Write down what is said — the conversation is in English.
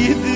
yedi